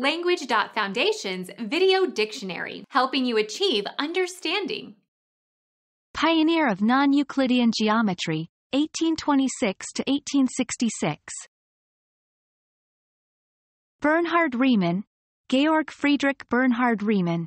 Language.Foundation's Video Dictionary, helping you achieve understanding. Pioneer of non-Euclidean geometry, 1826 to 1866. Bernhard Riemann, Georg Friedrich Bernhard Riemann.